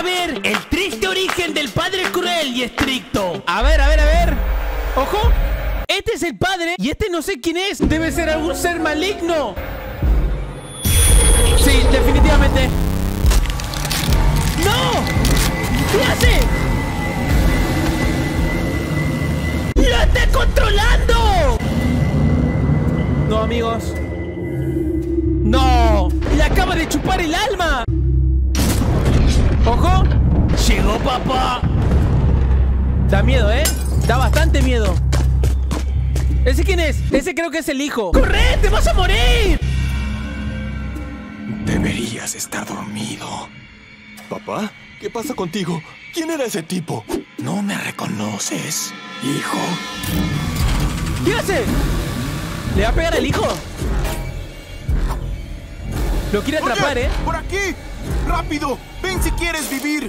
a ver el triste origen del padre cruel y estricto. A ver, a ver, a ver. Ojo. Este es el padre y este no sé quién es. Debe ser algún ser maligno. Sí, definitivamente. ¡No! ¿Qué hace? ¡Lo está controlando! No, amigos. ¡No! ¡Le acaba de chupar el alma! ¡Ojo! ¡Llegó papá! Da miedo, ¿eh? Da bastante miedo. ¿Ese quién es? Ese creo que es el hijo. ¡Corre! ¡Te vas a morir! Deberías estar dormido. ¿Papá? ¿Qué pasa contigo? ¿Quién era ese tipo? ¿No me reconoces, hijo? ¿Qué hace? ¿Le va a pegar al hijo? Lo quiere atrapar, Oye, ¿eh? ¡Por aquí! ¡Rápido! ¡Ven si quieres vivir!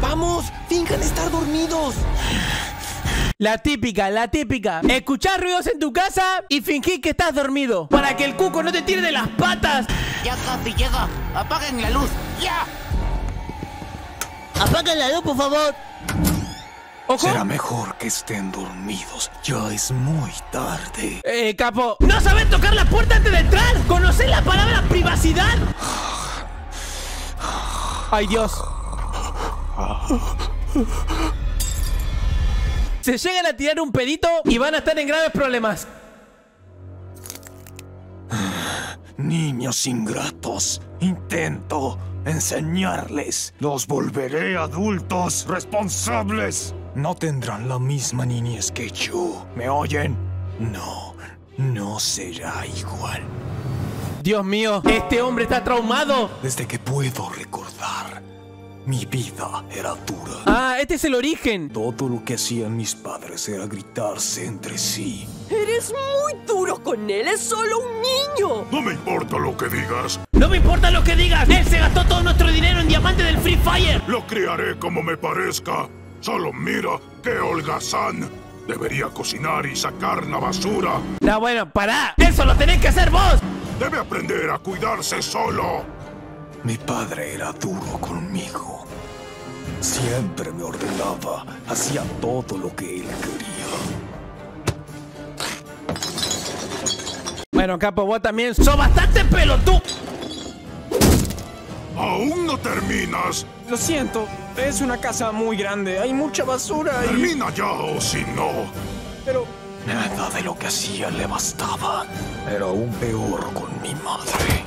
¡Vamos! ¡Finjan estar dormidos! La típica, la típica. Escuchar ruidos en tu casa y fingir que estás dormido. Para que el cuco no te tire de las patas. Ya casi llega. Apaguen la luz. ¡Ya! Apaguen la luz, por favor. Ojo. Será mejor que estén dormidos. Ya es muy tarde. Eh, capo. ¿No sabes tocar la puerta antes de entrar? ¿Conoces la palabra privacidad? Ay, Dios. Se llegan a tirar un pedito y van a estar en graves problemas. Niños ingratos, intento enseñarles. Los volveré adultos responsables. No tendrán la misma niñez que yo. ¿Me oyen? No, no será igual. Dios mío, este hombre está traumado. Desde que puedo recordar, mi vida era dura. Ah, este es el origen. Todo lo que hacían mis padres era gritarse entre sí. Eres muy duro con él, es solo un niño. No me importa lo que digas. No me importa lo que digas. Él se gastó todo nuestro dinero en diamante del Free Fire. Lo criaré como me parezca. Solo mira qué holgazán. Debería cocinar y sacar la basura. No, bueno, pará. Eso lo tenés que hacer vos. Debe aprender a cuidarse solo. Mi padre era duro conmigo. Siempre me ordenaba, hacía todo lo que él quería. Bueno, capo, vos también sos bastante pelotudo. Aún no terminas. Lo siento, es una casa muy grande, hay mucha basura y... Termina ya o si no. Pero Nada de lo que hacía le bastaba. Era aún peor con mi madre.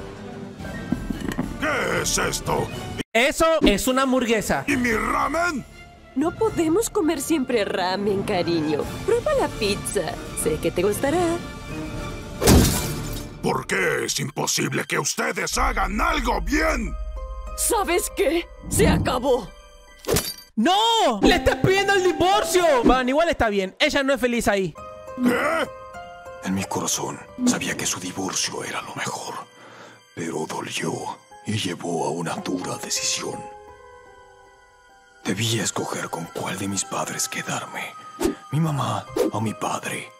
¿Qué es esto? Eso es una hamburguesa. ¿Y mi ramen? No podemos comer siempre ramen, cariño. Prueba la pizza. Sé que te gustará. ¿Por qué es imposible que ustedes hagan algo bien? ¿Sabes qué? Se acabó. ¡No! ¡Le estás pidiendo el divorcio! Van, igual está bien. Ella no es feliz ahí. ¿Qué? En mi corazón sabía que su divorcio era lo mejor, pero dolió y llevó a una dura decisión. Debía escoger con cuál de mis padres quedarme, mi mamá o mi padre.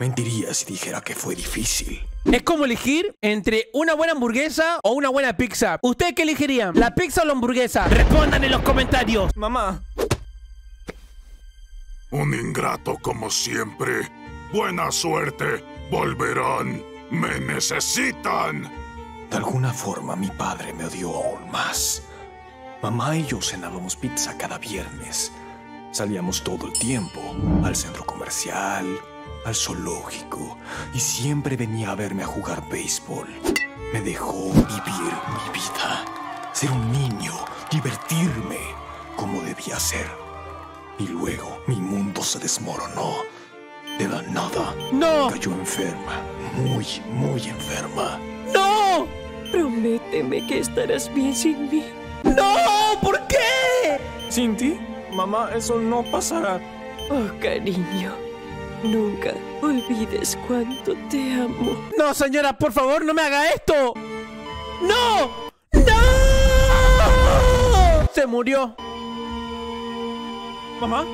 Mentiría si dijera que fue difícil. Es como elegir entre una buena hamburguesa o una buena pizza. ¿Ustedes qué elegirían? ¿La pizza o la hamburguesa? Respondan en los comentarios. mamá, Un ingrato como siempre. Buena suerte. Volverán. Me necesitan. De alguna forma mi padre me odió aún más. Mamá y yo cenábamos pizza cada viernes. Salíamos todo el tiempo, al centro comercial, al zoológico, y siempre venía a verme a jugar béisbol. Me dejó vivir mi vida, ser un niño, divertirme como debía ser. Y luego mi mundo se desmoronó. De la nada, ¡No! cayó enferma, muy, muy enferma. ¡No! Prométeme que estarás bien sin mí. ¡No! ¿Por qué? sin ti, mamá, eso no pasará. Oh, cariño. Nunca olvides cuánto te amo. No, señora, por favor, no me haga esto. ¡No! ¡No! Se murió. Mamá,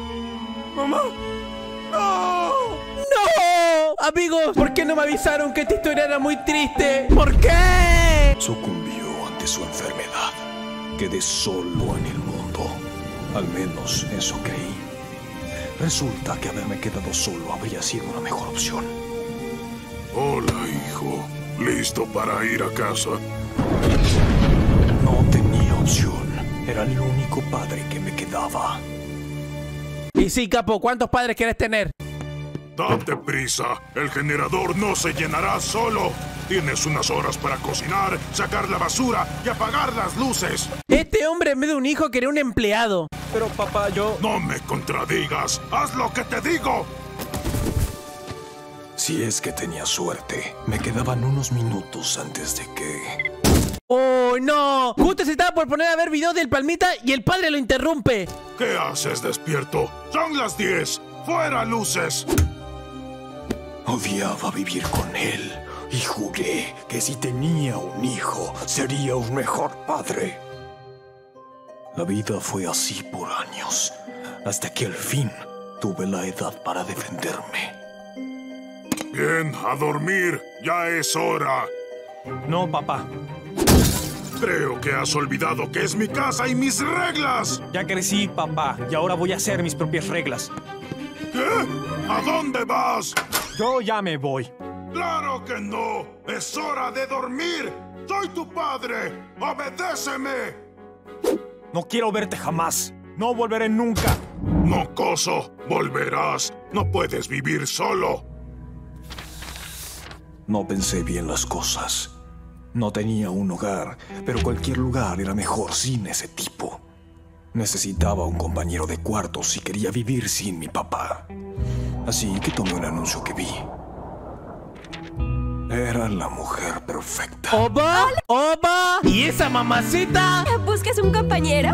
mamá, no. ¡No! Amigos, ¿por qué no me avisaron que esta historia era muy triste? ¿Por qué? Sucumbió ante su enfermedad. quedé solo en el mundo. Al menos eso creí. Resulta que haberme quedado solo habría sido una mejor opción. Hola, hijo. ¿Listo para ir a casa? No tenía opción. Era el único padre que me quedaba. Y sí, capo, ¿cuántos padres quieres tener? Date prisa. El generador no se llenará solo. Tienes unas horas para cocinar, sacar la basura y apagar las luces. Este hombre en vez de un hijo quería un empleado. Pero papá, yo... No me contradigas. Haz lo que te digo. Si es que tenía suerte, me quedaban unos minutos antes de que... ¡Oh, no! Justo se estaba por poner a ver videos del palmita y el padre lo interrumpe. ¿Qué haces despierto? Son las 10. ¡Fuera luces! Odiaba vivir con él y juré que si tenía un hijo sería un mejor padre. La vida fue así por años, hasta que al fin tuve la edad para defenderme. Bien, a dormir. Ya es hora. No, papá. Creo que has olvidado que es mi casa y mis reglas. Ya crecí, papá, y ahora voy a hacer mis propias reglas. ¿Qué? ¿A dónde vas? Yo ya me voy. ¡Claro que no! ¡Es hora de dormir! ¡Soy tu padre! ¡Obedéceme! No quiero verte jamás. No volveré nunca. Mocoso, volverás. No puedes vivir solo. No pensé bien las cosas. No tenía un hogar, pero cualquier lugar era mejor sin ese tipo. Necesitaba un compañero de cuarto si quería vivir sin mi papá. Así que tomé un anuncio que vi. Era la mujer perfecta. ¡Oba! ¡Oba! ¿Y esa mamacita? ¿Buscas un compañero?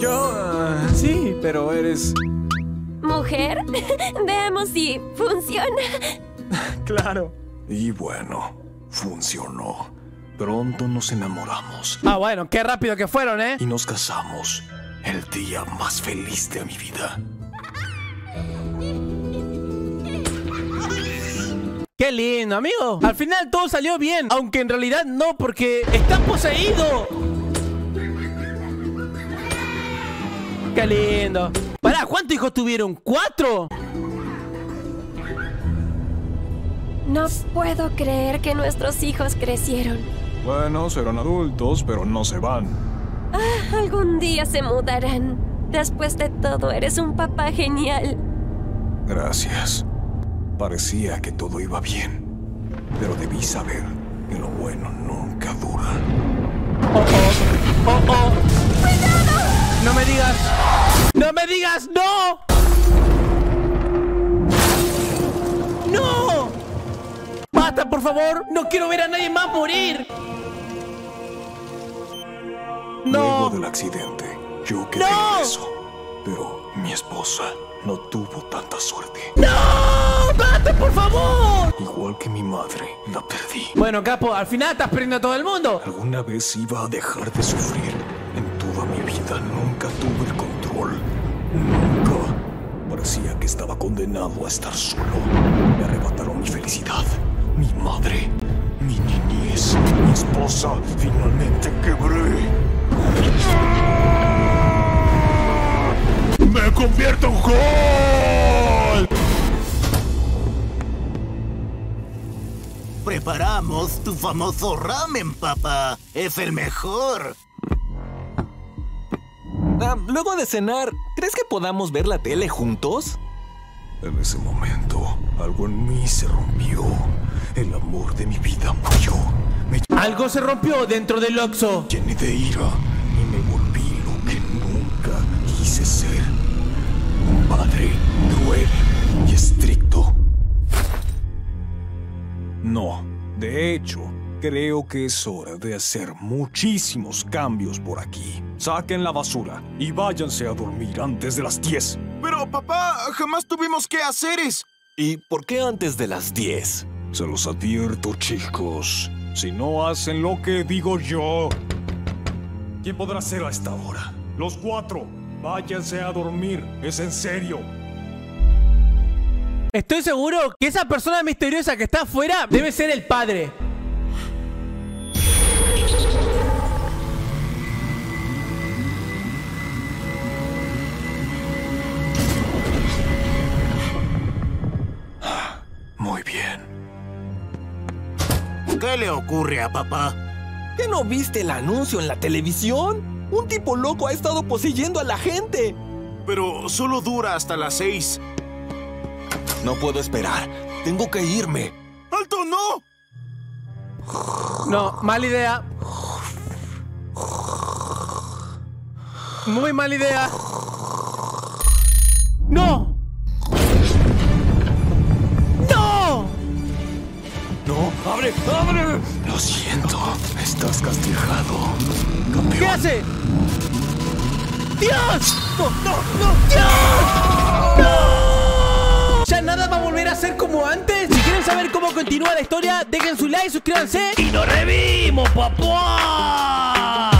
Yo... ah, sí, pero eres... ¿Mujer? Veamos si funciona. Claro. Y bueno, funcionó. Pronto nos enamoramos Ah, bueno, qué rápido que fueron, ¿eh? y nos casamos. El día más feliz de mi vida. Qué lindo, amigo. Al final todo salió bien, aunque en realidad no, porque está poseído. Qué lindo. Pará, ¿cuántos hijos tuvieron? ¿Cuatro? No puedo creer que nuestros hijos crecieron. Bueno, serán adultos, pero no se van. Algún día se mudarán. Después de todo, eres un papá genial. Gracias. Parecía que todo iba bien, pero debí saber que lo bueno nunca dura. Oh, oh. Oh, oh. No me digas. No me digas, no. No. Basta, por favor. No quiero ver a nadie más morir. Luego No. del accidente, yo quedé ¡No! ileso. Pero mi esposa no tuvo tanta suerte. ¡No! ¡Basta, por favor! Igual que mi madre, la perdí. Bueno, capo, al final estás perdiendo a todo el mundo. ¿Alguna vez iba a dejar de sufrir? En toda mi vida nunca tuve el control. Nunca. Parecía que estaba condenado a estar solo. Me arrebataron mi felicidad, mi madre, mi niñez, mi esposa. Finalmente quebré. ¡Me convierto en Hulk! Preparamos tu famoso ramen, papá. Es el mejor. Ah, luego de cenar, ¿crees que podamos ver la tele juntos? En ese momento, algo en mí se rompió. El amor de mi vida murió. Me Algo se rompió dentro del Oxxo. llené de ira hecho, creo que es hora de hacer muchísimos cambios por aquí. Saquen la basura y váyanse a dormir antes de las 10. Pero papá, jamás tuvimos que hacer eso. ¿Y por qué antes de las 10? Se los advierto, chicos. Si no hacen lo que digo yo, ¿quién podrá hacer a esta hora? Los cuatro. Váyanse a dormir. Es en serio. Estoy seguro que esa persona misteriosa que está afuera debe ser el padre. Se le ocurre a papá? ¿Qué no viste el anuncio en la televisión? Un tipo loco ha estado poseyendo a la gente. Pero solo dura hasta las seis. No puedo esperar. Tengo que irme. ¡Alto, no! No, mala idea. Muy mala idea. ¡No! No, abre, abre. Lo siento, estás castigado. ¿Qué hace? ¡Dios! No, no, no. ¿Ya nada va a volver a ser como antes? Si quieren saber cómo continúa la historia, dejen su like, suscríbanse y nos revimos, papá.